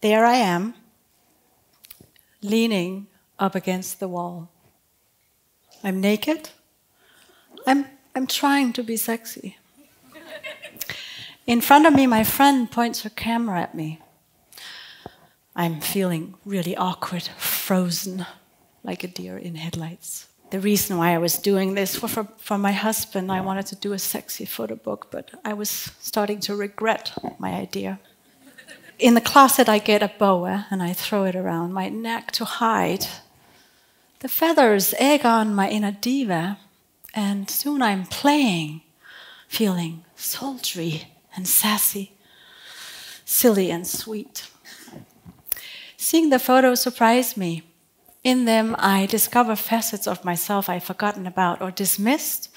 there I am, leaning up against the wall. I'm naked. I'm, I'm trying to be sexy. In front of me, my friend points her camera at me. I'm feeling really awkward, frozen, like a deer in headlights. The reason why I was doing this was for, for my husband. I wanted to do a sexy photo book, but I was starting to regret my idea. In the closet, I get a boa and I throw it around my neck to hide. The feathers egg on my inner diva, and soon I'm playing, feeling sultry and sassy, silly and sweet. Seeing the photos surprised me. In them, I discover facets of myself I've forgotten about or dismissed.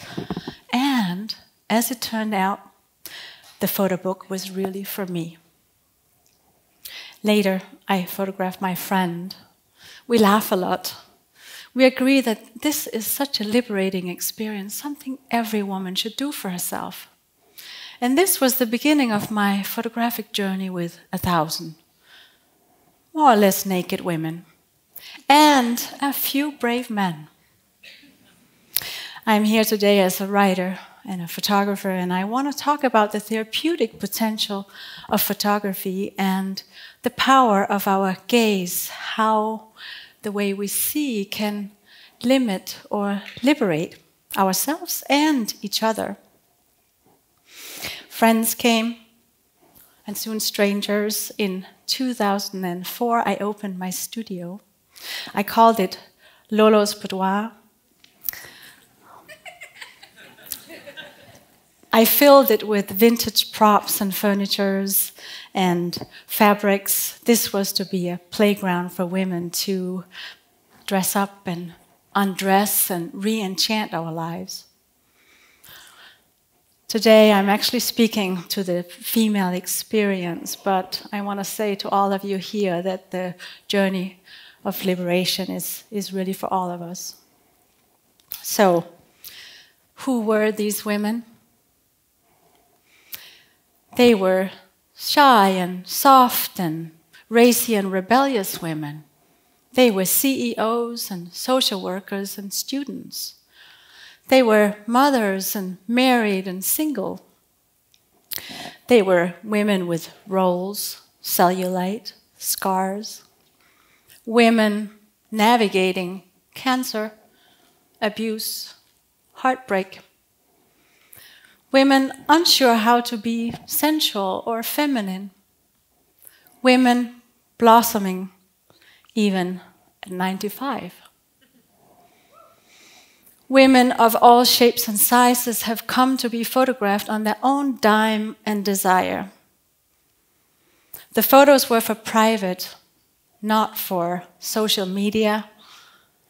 And as it turned out, the photo book was really for me. Later, I photographed my friend. We laugh a lot. We agree that this is such a liberating experience, something every woman should do for herself. And this was the beginning of my photographic journey with a thousand, more or less naked women, and a few brave men. I'm here today as a writer and a photographer, and I want to talk about the therapeutic potential of photography and the power of our gaze, how the way we see can limit or liberate ourselves and each other. Friends came, and soon strangers. In 2004, I opened my studio. I called it Lolo's Boudoir. I filled it with vintage props and furnitures and fabrics. This was to be a playground for women to dress up and undress and re enchant our lives. Today, I'm actually speaking to the female experience, but I want to say to all of you here that the journey of liberation is, is really for all of us. So, who were these women? They were shy and soft and racy and rebellious women. They were CEOs and social workers and students. They were mothers and married and single. They were women with rolls, cellulite, scars. Women navigating cancer, abuse, heartbreak Women unsure how to be sensual or feminine. Women blossoming even at 95. Women of all shapes and sizes have come to be photographed on their own dime and desire. The photos were for private, not for social media,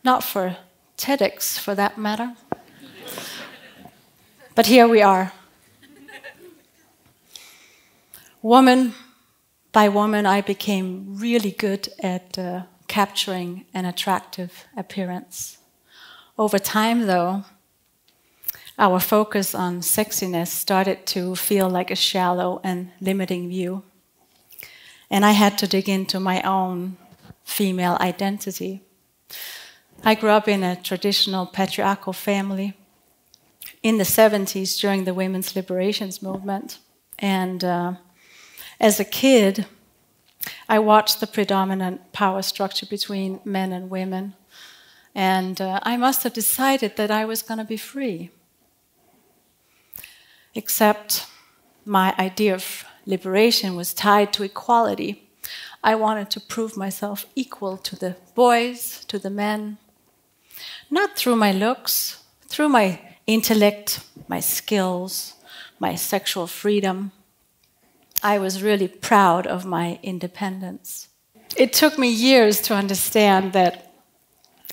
not for TEDx for that matter. But here we are. woman by woman, I became really good at uh, capturing an attractive appearance. Over time, though, our focus on sexiness started to feel like a shallow and limiting view. And I had to dig into my own female identity. I grew up in a traditional patriarchal family in the 70s during the women's liberations movement. And uh, as a kid, I watched the predominant power structure between men and women. And uh, I must have decided that I was going to be free. Except my idea of liberation was tied to equality. I wanted to prove myself equal to the boys, to the men, not through my looks, through my intellect, my skills, my sexual freedom. I was really proud of my independence. It took me years to understand that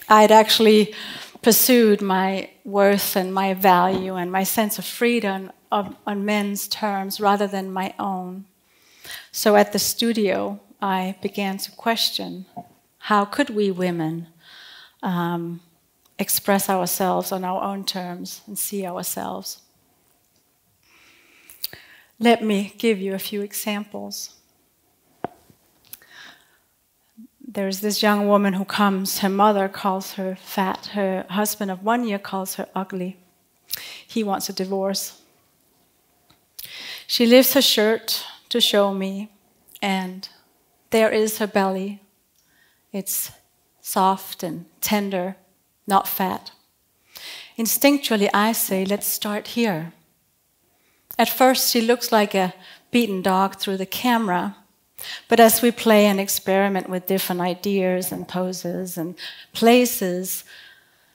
I'd actually pursued my worth and my value and my sense of freedom of, on men's terms rather than my own. So at the studio, I began to question how could we women um, express ourselves on our own terms and see ourselves. Let me give you a few examples. there's this young woman who comes, her mother calls her fat, her husband of one year calls her ugly. He wants a divorce. She lifts her shirt to show me, and there is her belly. It's soft and tender, not fat. Instinctually, I say, let's start here. At first, she looks like a beaten dog through the camera, but as we play and experiment with different ideas and poses and places,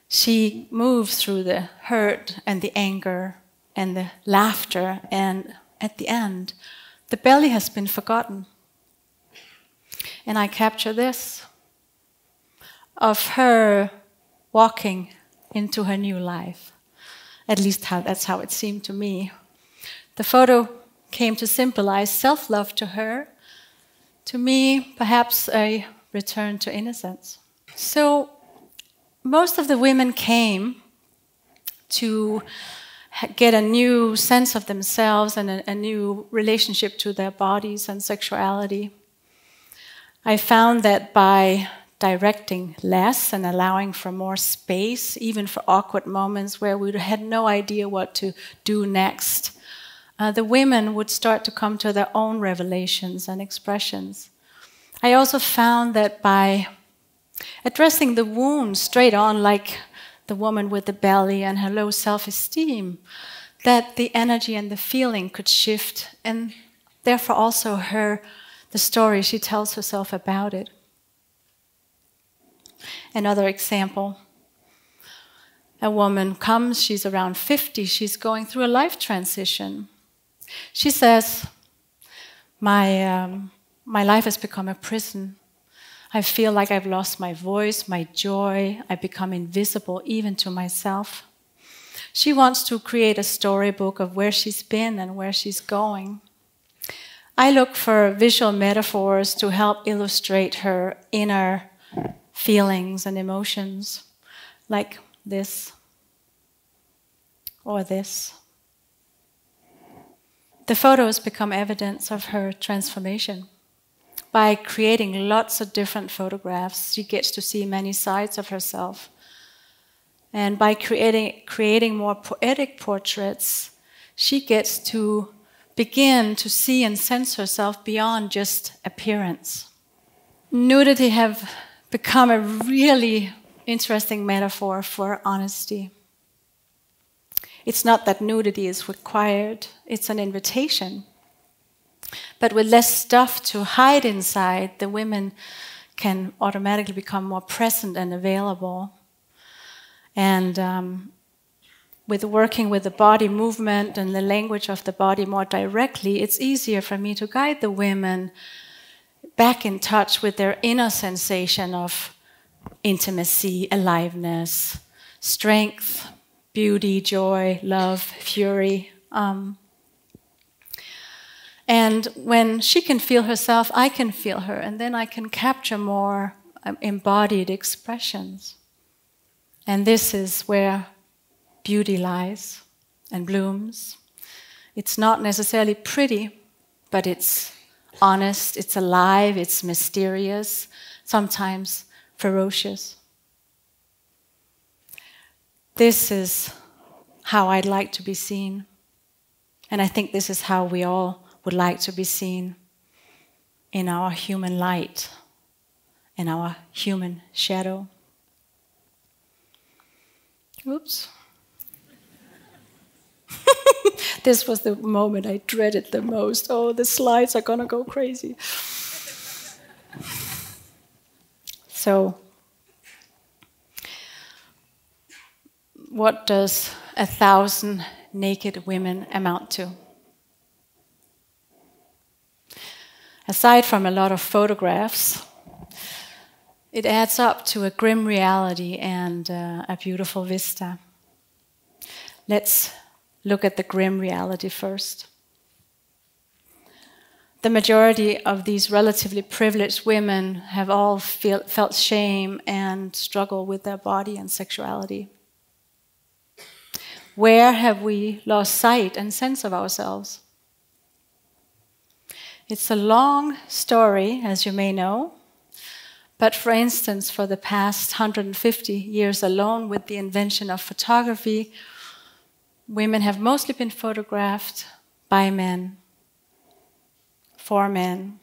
she moves through the hurt and the anger and the laughter, and at the end, the belly has been forgotten. And I capture this of her walking into her new life. At least how, that's how it seemed to me. The photo came to symbolize self love to her to me, perhaps a return to innocence. So, most of the women came to get a new sense of themselves and a, a, new relationship to their bodies and sexuality. I found that by directing less and allowing for more space, even for awkward moments where we had no idea what to do next, uh, the women would start to come to their own revelations and expressions. I also found that by addressing the wound straight on, like the woman with the belly and her low self esteem, that the energy and the feeling could shift, and therefore also her the story she tells herself about it. Another example a woman comes, she's around 50, she's going through a life transition. She says, My, um, my life has become a prison. I feel like I've lost my voice, my joy. I become invisible even to myself. She wants to create a storybook of where she's been and where she's going. I look for visual metaphors to help illustrate her inner feelings and emotions, like this or this. The photos become evidence of her transformation. By creating lots of different photographs, she gets to see many sides of herself. And by creating, creating more poetic portraits, she gets to begin to see and sense herself beyond just appearance. Nudity have become a really interesting metaphor for honesty. It's not that nudity is required, it's an invitation. But with less stuff to hide inside, the women can automatically become more present and available. And um, with working with the body movement and the language of the body more directly, it's easier for me to guide the women back in touch with their inner sensation of intimacy, aliveness, strength, beauty, joy, love, fury. Um, and when she can feel herself, I can feel her, and then I can capture more um, embodied expressions. And this is where beauty lies and blooms. It's not necessarily pretty, but it's honest, it's alive, it's mysterious, sometimes ferocious. This is how I'd like to be seen. And I think this is how we all would like to be seen in our human light, in our human shadow. Oops. this was the moment I dreaded the most. Oh, the slides are gonna go crazy. so, what does a thousand naked women amount to? Aside from a lot of photographs, it adds up to a grim reality and uh, a beautiful vista. Let's look at the grim reality first. The majority of these relatively privileged women have all feel, felt shame and struggle with their body and sexuality. Where have we lost sight and sense of ourselves? It's a long story, as you may know, But for instance, for the past 150 years alone, with the invention of photography, women have mostly been photographed by men, for men.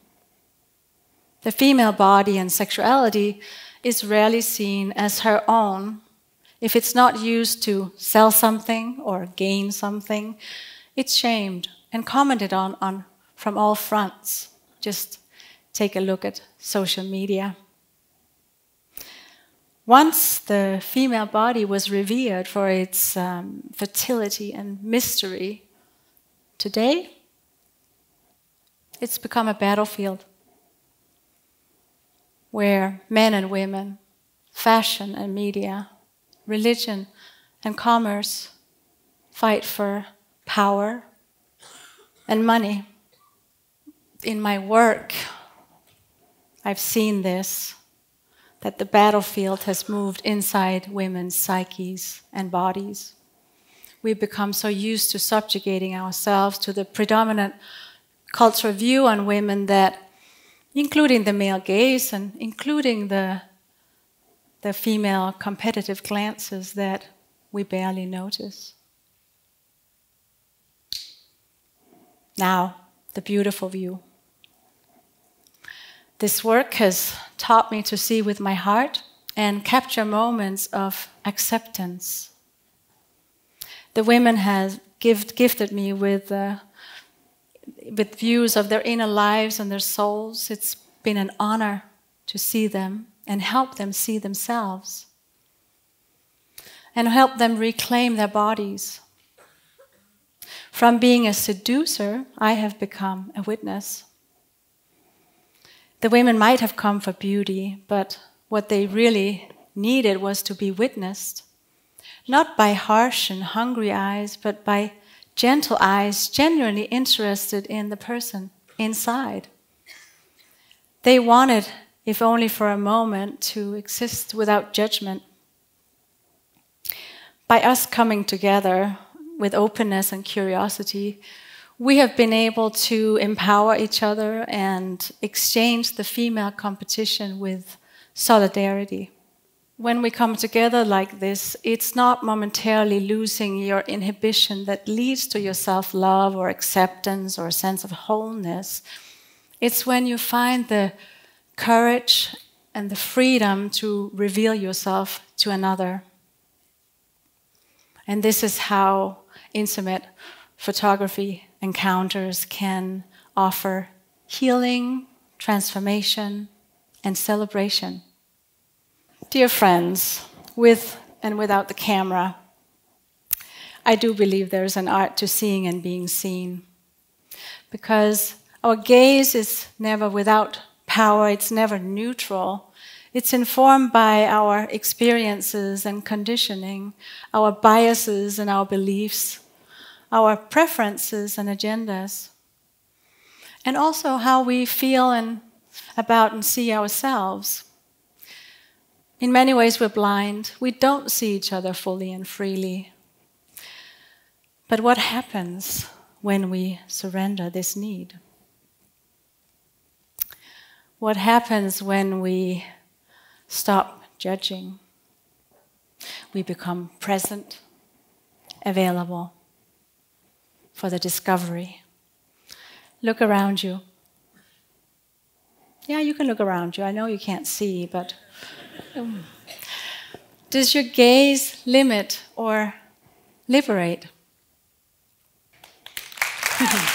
The female body and sexuality is rarely seen as her own if it's not used to sell something or gain something. It's shamed and commented on, on from all fronts. Just take a look at social media. Once the female body was revered for its um, fertility and mystery, today it's become a battlefield where men and women, fashion and media, religion and commerce fight for power and money. In my work, I've seen this that the battlefield has moved inside women's psyches and bodies. We've become so used to subjugating ourselves to the predominant cultural view on women that, including the male gaze and including the, the female competitive glances, that we barely notice. Now, the beautiful view. This work has taught me to see with my heart and capture moments of acceptance. The women have gift, gifted me with, uh, with views of their inner lives and their souls. It's been an honor to see them and help them see themselves and help them reclaim their bodies. From being a seducer, I have become a witness. The women might have come for beauty, but what they really needed was to be witnessed, not by harsh and hungry eyes, but by gentle eyes, genuinely interested in the person inside. They wanted, if only for a moment, to exist without judgment. By us coming together with openness and curiosity, we have been able to empower each other and exchange the female competition with solidarity. When we come together like this, it's not momentarily losing your inhibition that leads to your self love or acceptance or a sense of wholeness. It's when you find the courage and the freedom to reveal yourself to another. And this is how intimate photography encounters can offer healing, transformation, and celebration. Dear friends, with and without the camera, I do believe there is an art to seeing and being seen. Because our gaze is never without power, it's never neutral. It's informed by our experiences and conditioning, our biases and our beliefs, our preferences and agendas, and also how we feel and about and see ourselves. In many ways, we're blind. We don't see each other fully and freely. But what happens when we surrender this need? What happens when we stop judging? We become present, available for the discovery. Look around you. Yeah, you can look around you. I know you can't see, but um, does your gaze limit or liberate?